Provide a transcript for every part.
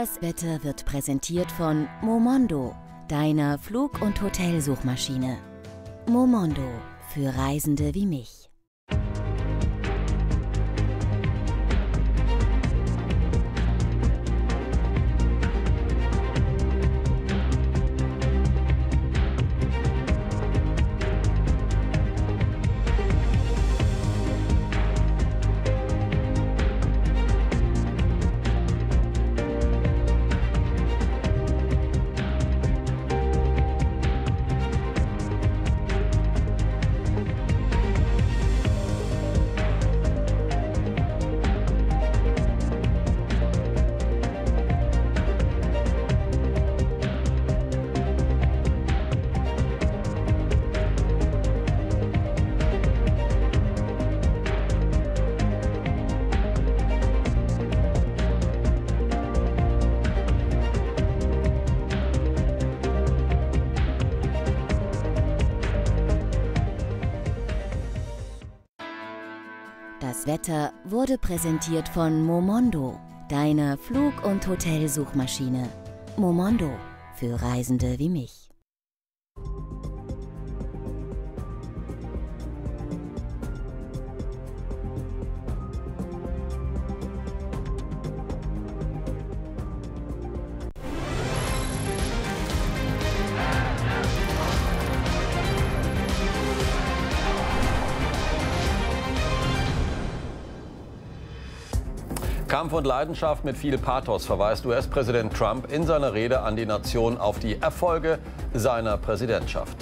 Das Wetter wird präsentiert von Momondo, deiner Flug- und Hotelsuchmaschine. Momondo für Reisende wie mich. Das Wetter wurde präsentiert von Momondo, deiner Flug- und Hotelsuchmaschine. Momondo für Reisende wie mich. Kampf und Leidenschaft mit viel Pathos verweist US-Präsident Trump in seiner Rede an die Nation auf die Erfolge seiner Präsidentschaft.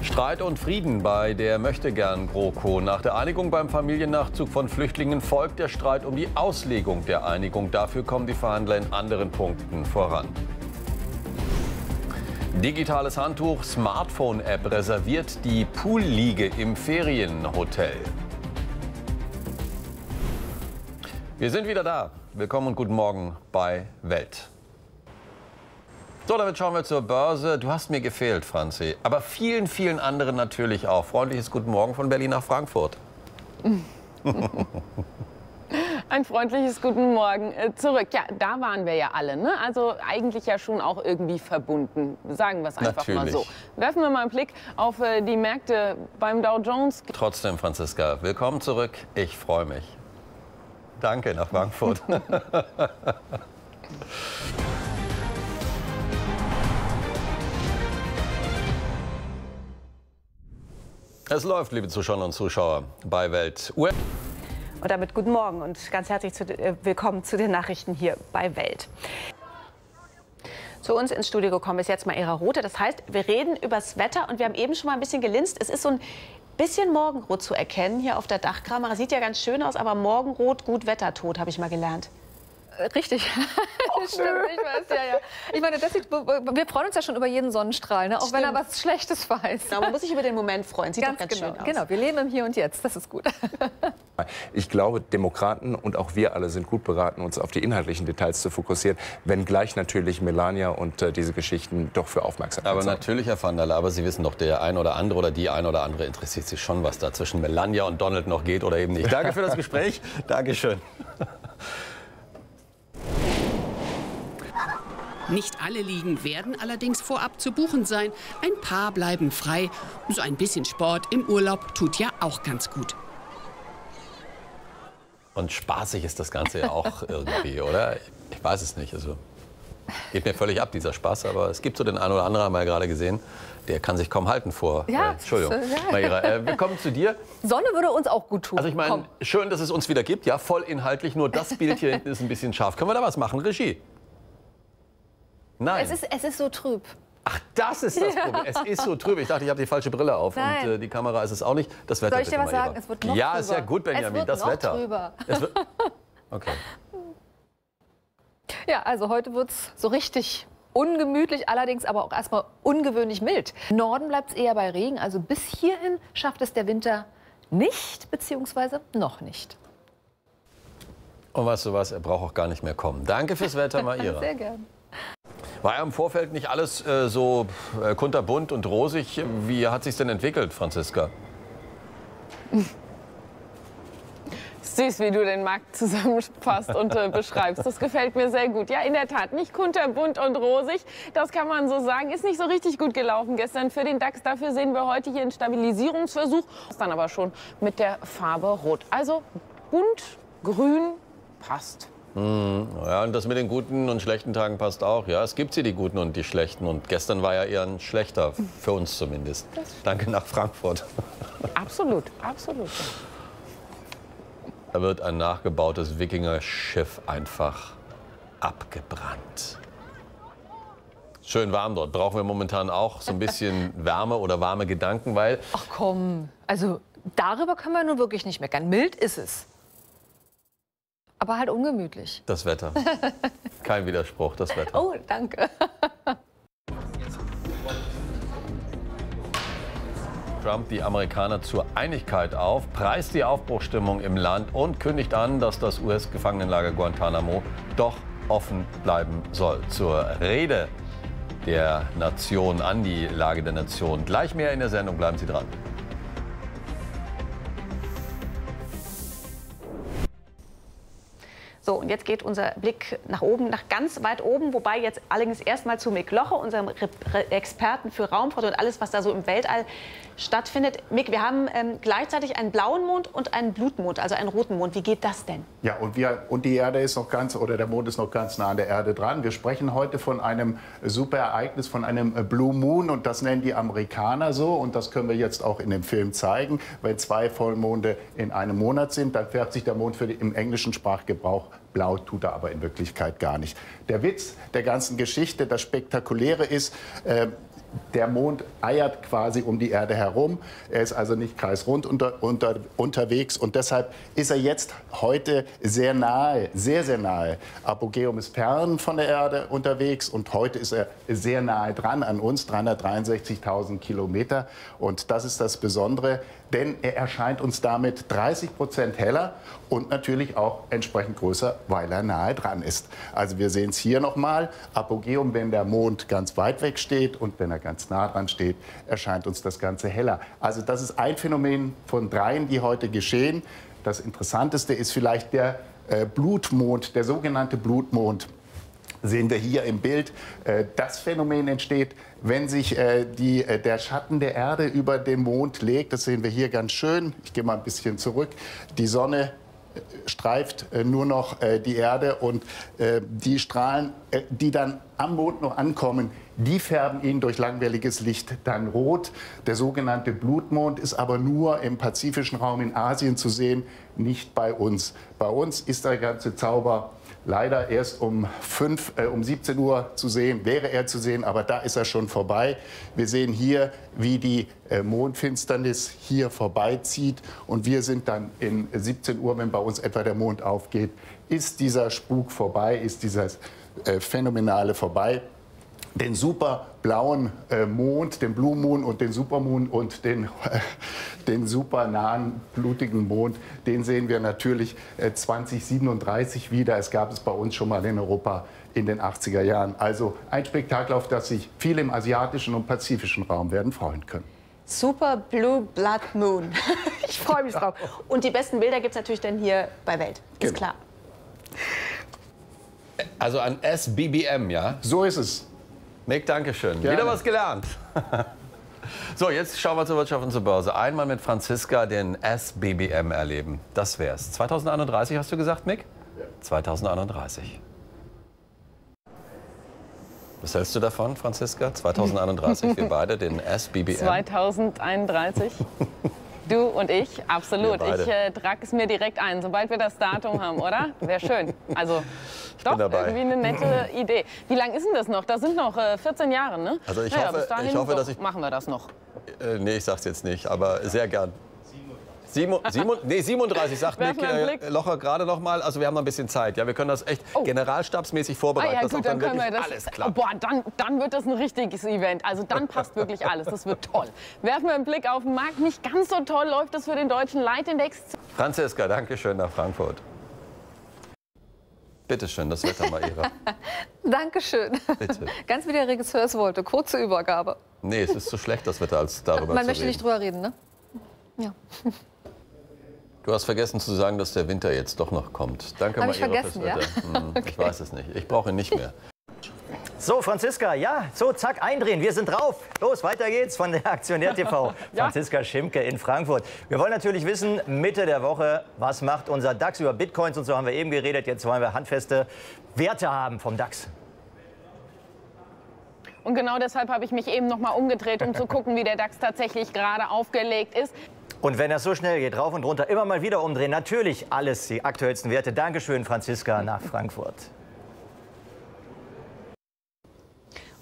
Streit und Frieden bei der Möchtegern-GroKo. Nach der Einigung beim Familiennachzug von Flüchtlingen folgt der Streit um die Auslegung der Einigung. Dafür kommen die Verhandler in anderen Punkten voran. Digitales Handtuch, Smartphone-App reserviert die Poolliege im Ferienhotel. Wir sind wieder da. Willkommen und guten Morgen bei Welt. So, damit schauen wir zur Börse. Du hast mir gefehlt, Franzi. Aber vielen, vielen anderen natürlich auch. Freundliches Guten Morgen von Berlin nach Frankfurt. Ein freundliches Guten Morgen äh, zurück. Ja, da waren wir ja alle. Ne? Also eigentlich ja schon auch irgendwie verbunden. Sagen wir es einfach Natürlich. mal so. Werfen wir mal einen Blick auf äh, die Märkte beim Dow Jones. Trotzdem, Franziska, willkommen zurück. Ich freue mich. Danke nach Frankfurt. es läuft, liebe Zuschauerinnen und Zuschauer, bei Welt. Und damit guten Morgen und ganz herzlich zu, äh, willkommen zu den Nachrichten hier bei Welt. Zu uns ins Studio gekommen ist jetzt mal Ira Rote. Das heißt, wir reden übers Wetter und wir haben eben schon mal ein bisschen gelinst. Es ist so ein bisschen Morgenrot zu erkennen hier auf der Dachkamera. Sieht ja ganz schön aus, aber Morgenrot, gut Wettertot, habe ich mal gelernt. Richtig. Stimmt, ich weiß, ja, ja. Ich meine, das sieht, wir freuen uns ja schon über jeden Sonnenstrahl, ne? auch wenn er Stimmt. was Schlechtes weiß. Genau, man muss sich über den Moment freuen. Sieht ganz doch ganz genau. schön aus. Genau, wir leben im Hier und Jetzt, das ist gut. Ich glaube, Demokraten und auch wir alle sind gut beraten, uns auf die inhaltlichen Details zu fokussieren, wenngleich natürlich Melania und äh, diese Geschichten doch für Aufmerksamkeit Aber sorgen. natürlich, Herr van der Laar, aber Sie wissen doch, der ein oder andere oder die ein oder andere interessiert sich schon, was da zwischen Melania und Donald noch geht oder eben nicht. Danke für das Gespräch. Dankeschön. Nicht alle Ligen werden allerdings vorab zu buchen sein. Ein paar bleiben frei. So ein bisschen Sport im Urlaub tut ja auch ganz gut. Und spaßig ist das Ganze ja auch irgendwie, oder? Ich weiß es nicht. Also geht mir völlig ab, dieser Spaß. Aber es gibt so den einen oder anderen, haben wir ja gerade gesehen, der kann sich kaum halten vor. Ja, äh, Entschuldigung, ist, ja. Maira. Äh, wir kommen zu dir. Sonne würde uns auch gut tun. Also ich meine, schön, dass es uns wieder gibt. Ja, voll inhaltlich. Nur das Bild hier hinten ist ein bisschen scharf. Können wir da was machen? Regie? Nein. Es ist, es ist so trüb. Ach, das ist das Problem. Es ist so trüb. Ich dachte, ich habe die falsche Brille auf. Nein. Und äh, die Kamera ist es auch nicht. Das Wetter Soll ich dir was sagen? Es wird noch Ja, trüber. ist ja gut, Benjamin. Es wird das noch Wetter. trüber. Es wird, okay. Ja, also heute wird es so richtig ungemütlich, allerdings aber auch erstmal ungewöhnlich mild. Im Norden bleibt es eher bei Regen, also bis hierhin schafft es der Winter nicht, beziehungsweise noch nicht. Und weißt du was? Er braucht auch gar nicht mehr kommen. Danke fürs Wetter, Maira. Sehr gern. War ja im Vorfeld nicht alles äh, so äh, kunterbunt und rosig. Wie hat sich denn entwickelt, Franziska? Süß, wie du den Markt zusammenfasst und äh, beschreibst. Das gefällt mir sehr gut. Ja, in der Tat, nicht kunterbunt und rosig. Das kann man so sagen. Ist nicht so richtig gut gelaufen gestern für den DAX. Dafür sehen wir heute hier einen Stabilisierungsversuch. Dann aber schon mit der Farbe Rot. Also bunt, grün, passt. Hm, ja, und das mit den guten und schlechten Tagen passt auch. Ja, es gibt sie, die guten und die schlechten. Und gestern war ja eher ein schlechter, für uns zumindest. Danke nach Frankfurt. Absolut, absolut. Da wird ein nachgebautes Wikinger-Schiff einfach abgebrannt. Schön warm dort. Brauchen wir momentan auch so ein bisschen Wärme oder warme Gedanken, weil. Ach komm, also darüber können wir nun wirklich nicht meckern. Mild ist es. Aber halt ungemütlich. Das Wetter. Kein Widerspruch, das Wetter. Oh, danke. Trump die Amerikaner zur Einigkeit auf, preist die Aufbruchstimmung im Land und kündigt an, dass das US-Gefangenenlager Guantanamo doch offen bleiben soll. Zur Rede der Nation an die Lage der Nation. Gleich mehr in der Sendung, bleiben Sie dran. So, und jetzt geht unser Blick nach oben, nach ganz weit oben, wobei jetzt allerdings erstmal zu Mick Loche, unserem Re Re Experten für Raumfahrt und alles, was da so im Weltall stattfindet. Mick, wir haben ähm, gleichzeitig einen blauen Mond und einen Blutmond, also einen roten Mond. Wie geht das denn? Ja, und, wir, und die Erde ist noch ganz, oder der Mond ist noch ganz nah an der Erde dran. Wir sprechen heute von einem Superereignis, von einem äh, Blue Moon und das nennen die Amerikaner so und das können wir jetzt auch in dem Film zeigen. Wenn zwei Vollmonde in einem Monat sind, dann färbt sich der Mond für die, im englischen Sprachgebrauch Blau tut er aber in Wirklichkeit gar nicht. Der Witz der ganzen Geschichte, das Spektakuläre ist, äh, der Mond eiert quasi um die Erde herum. Er ist also nicht kreisrund unter, unter, unterwegs und deshalb ist er jetzt heute sehr nahe, sehr, sehr nahe. Apogeum ist fern von der Erde unterwegs und heute ist er sehr nahe dran an uns, 363.000 Kilometer. Und das ist das Besondere denn er erscheint uns damit 30 Prozent heller und natürlich auch entsprechend größer, weil er nahe dran ist. Also wir sehen es hier nochmal, Apogeum, wenn der Mond ganz weit weg steht und wenn er ganz nah dran steht, erscheint uns das Ganze heller. Also das ist ein Phänomen von dreien, die heute geschehen. Das Interessanteste ist vielleicht der äh, Blutmond, der sogenannte Blutmond sehen wir hier im Bild. Äh, das Phänomen entsteht, wenn sich äh, die, äh, der Schatten der Erde über den Mond legt. Das sehen wir hier ganz schön. Ich gehe mal ein bisschen zurück. Die Sonne streift nur noch die Erde und die Strahlen, die dann am Mond noch ankommen, die färben ihn durch langwelliges Licht dann rot. Der sogenannte Blutmond ist aber nur im pazifischen Raum in Asien zu sehen, nicht bei uns. Bei uns ist der ganze Zauber leider erst um, 5, äh, um 17 Uhr zu sehen, wäre er zu sehen, aber da ist er schon vorbei. Wir sehen hier, wie die äh, Mondfinsternis hier vorbeizieht und wir sind dann in 17 Uhr, wenn bei uns etwa der Mond aufgeht, ist dieser Spuk vorbei, ist dieses äh, Phänomenale vorbei den super blauen äh, Mond, den Blue Moon und den Supermoon und den, äh, den super nahen blutigen Mond, den sehen wir natürlich äh, 2037 wieder. Es gab es bei uns schon mal in Europa in den 80er Jahren. Also ein Spektakel, auf das sich viele im asiatischen und pazifischen Raum werden freuen können. Super Blue Blood Moon. ich freue mich drauf. Und die besten Bilder gibt es natürlich dann hier bei Welt. Ist genau. klar. Also ein SBBM, ja? So ist es. Mick, danke schön. Gerne. Wieder was gelernt. so, jetzt schauen wir zur Wirtschaft und zur Börse. Einmal mit Franziska den SBBM erleben. Das wär's. 2031 hast du gesagt, Mick? Ja. 2031. Was hältst du davon, Franziska? 2031, wir beide den SBBM. 2031? Du und ich, absolut. Ich äh, trage es mir direkt ein, sobald wir das Datum haben, oder? Wäre schön. Also ich doch, irgendwie eine nette Idee. Wie lange ist denn das noch? Das sind noch äh, 14 Jahre, ne? Also ich naja, hoffe, bis dahin ich hoffe dass ich... machen wir das noch. Äh, nee, ich sag's jetzt nicht, aber sehr gern. Sieben, sieben, nee, 37 sagt Nick äh, Locher gerade noch mal. Also wir haben noch ein bisschen Zeit. Ja, wir können das echt oh. generalstabsmäßig vorbereiten. Ah, ja, gut, dann, dann können wir das, alles klappt. Boah, dann, dann wird das ein richtiges Event. Also dann passt wirklich alles. Das wird toll. Werfen wir einen Blick auf den Markt. Nicht ganz so toll läuft das für den deutschen Leitindex. Franziska, danke schön nach Frankfurt. Bitte schön, das Wetter mal Ihre. Dankeschön. Bitte. Ganz wie der Regisseur es wollte. Kurze Übergabe. Nee, es ist zu schlecht, das Wetter, als darüber Man zu reden. Man möchte nicht drüber reden, ne? Ja. Du hast vergessen zu sagen, dass der Winter jetzt doch noch kommt. Danke, Hab mal ich vergessen, ja? Hm, Okay. Ich weiß es nicht. Ich brauche ihn nicht mehr. So, Franziska, ja, so, zack, eindrehen. Wir sind drauf. Los, weiter geht's von der Aktionär TV. Franziska Schimke in Frankfurt. Wir wollen natürlich wissen, Mitte der Woche, was macht unser DAX über Bitcoins und so haben wir eben geredet. Jetzt wollen wir handfeste Werte haben vom DAX. Und genau deshalb habe ich mich eben noch mal umgedreht, um zu gucken, wie der DAX tatsächlich gerade aufgelegt ist. Und wenn das so schnell geht, rauf und runter, immer mal wieder umdrehen. Natürlich alles die aktuellsten Werte. Dankeschön, Franziska, nach Frankfurt.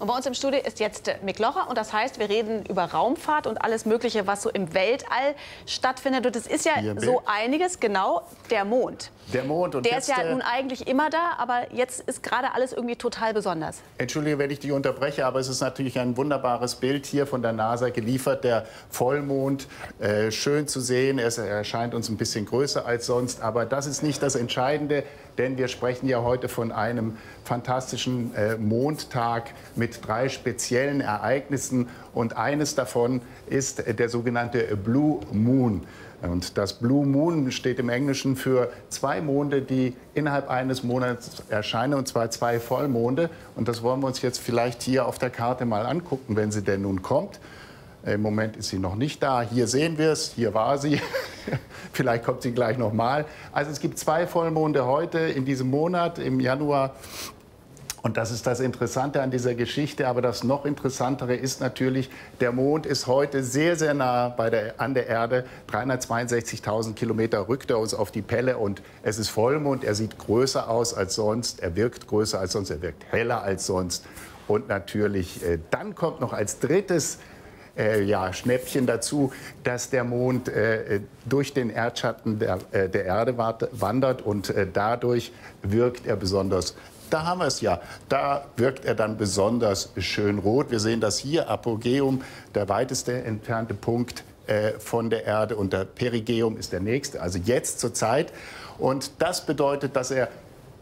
Und bei uns im Studio ist jetzt Mick Locher und das heißt, wir reden über Raumfahrt und alles Mögliche, was so im Weltall stattfindet. Und es ist ja Hier so einiges, genau der Mond. Der Mond und Der ist ja äh, nun eigentlich immer da, aber jetzt ist gerade alles irgendwie total besonders. Entschuldige, wenn ich dich unterbreche, aber es ist natürlich ein wunderbares Bild hier von der NASA geliefert. Der Vollmond, äh, schön zu sehen. Es erscheint uns ein bisschen größer als sonst, aber das ist nicht das Entscheidende, denn wir sprechen ja heute von einem fantastischen äh, Mondtag mit drei speziellen Ereignissen und eines davon ist der sogenannte Blue Moon. Und das Blue Moon steht im Englischen für zwei Monde, die innerhalb eines Monats erscheinen, und zwar zwei Vollmonde. Und das wollen wir uns jetzt vielleicht hier auf der Karte mal angucken, wenn sie denn nun kommt. Im Moment ist sie noch nicht da. Hier sehen wir es, hier war sie. vielleicht kommt sie gleich noch mal. Also es gibt zwei Vollmonde heute in diesem Monat, im Januar. Und das ist das Interessante an dieser Geschichte. Aber das noch Interessantere ist natürlich, der Mond ist heute sehr, sehr nah der, an der Erde. 362.000 Kilometer rückt er uns auf die Pelle und es ist Vollmond. Er sieht größer aus als sonst. Er wirkt größer als sonst. Er wirkt heller als sonst. Und natürlich, äh, dann kommt noch als drittes äh, ja, Schnäppchen dazu, dass der Mond äh, durch den Erdschatten der, äh, der Erde wandert und äh, dadurch wirkt er besonders. Da haben wir es ja. Da wirkt er dann besonders schön rot. Wir sehen das hier, Apogeum, der weiteste entfernte Punkt äh, von der Erde und der Perigeum ist der nächste, also jetzt zur Zeit. Und das bedeutet, dass er,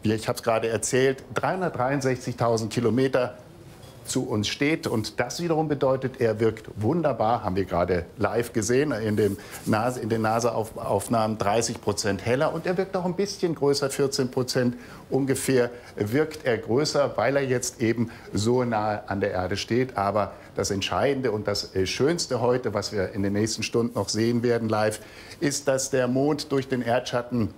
wie ich habe es gerade erzählt, 363.000 Kilometer zu uns steht. Und das wiederum bedeutet, er wirkt wunderbar, haben wir gerade live gesehen in, dem Nase, in den NASA-Aufnahmen, 30 Prozent heller. Und er wirkt auch ein bisschen größer, 14 Prozent ungefähr wirkt er größer, weil er jetzt eben so nahe an der Erde steht. Aber das Entscheidende und das äh, Schönste heute, was wir in den nächsten Stunden noch sehen werden live, ist, dass der Mond durch den Erdschatten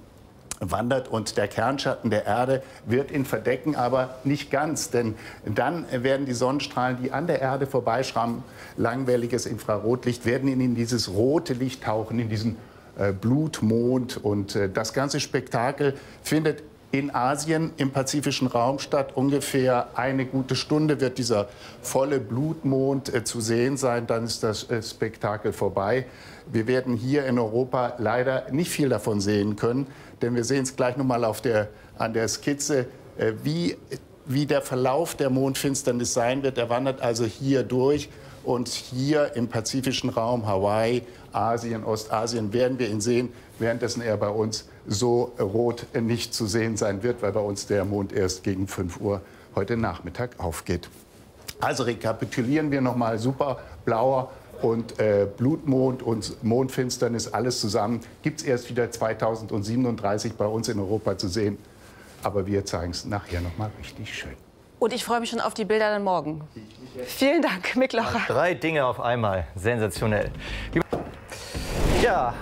wandert und der Kernschatten der Erde wird ihn verdecken, aber nicht ganz, denn dann werden die Sonnenstrahlen, die an der Erde vorbeischrammen, langwelliges Infrarotlicht, werden ihn in dieses rote Licht tauchen, in diesen äh, Blutmond und äh, das ganze Spektakel findet in Asien im pazifischen Raum statt. Ungefähr eine gute Stunde wird dieser volle Blutmond äh, zu sehen sein. Dann ist das äh, Spektakel vorbei. Wir werden hier in Europa leider nicht viel davon sehen können, denn wir sehen es gleich noch mal auf der, an der Skizze, äh, wie, wie der Verlauf der Mondfinsternis sein wird. Er wandert also hier durch und hier im pazifischen Raum, Hawaii, Asien, Ostasien, werden wir ihn sehen, währenddessen er bei uns so rot nicht zu sehen sein wird, weil bei uns der Mond erst gegen 5 Uhr heute Nachmittag aufgeht. Also rekapitulieren wir nochmal super blauer und äh, Blutmond und Mondfinsternis, alles zusammen, gibt es erst wieder 2037 bei uns in Europa zu sehen. Aber wir zeigen es nachher nochmal richtig schön. Und ich freue mich schon auf die Bilder dann morgen. Vielen Dank, Mick Locher. Drei Dinge auf einmal. Sensationell. Ja,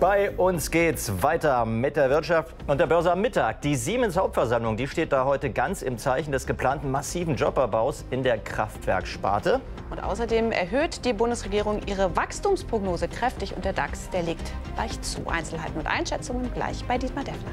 bei uns geht's weiter mit der Wirtschaft und der Börse am Mittag. Die Siemens Hauptversammlung, die steht da heute ganz im Zeichen des geplanten massiven Joberbaus in der Kraftwerksparte. Und außerdem erhöht die Bundesregierung ihre Wachstumsprognose kräftig und der DAX, der legt leicht zu. Einzelheiten und Einschätzungen gleich bei Dietmar Deffner.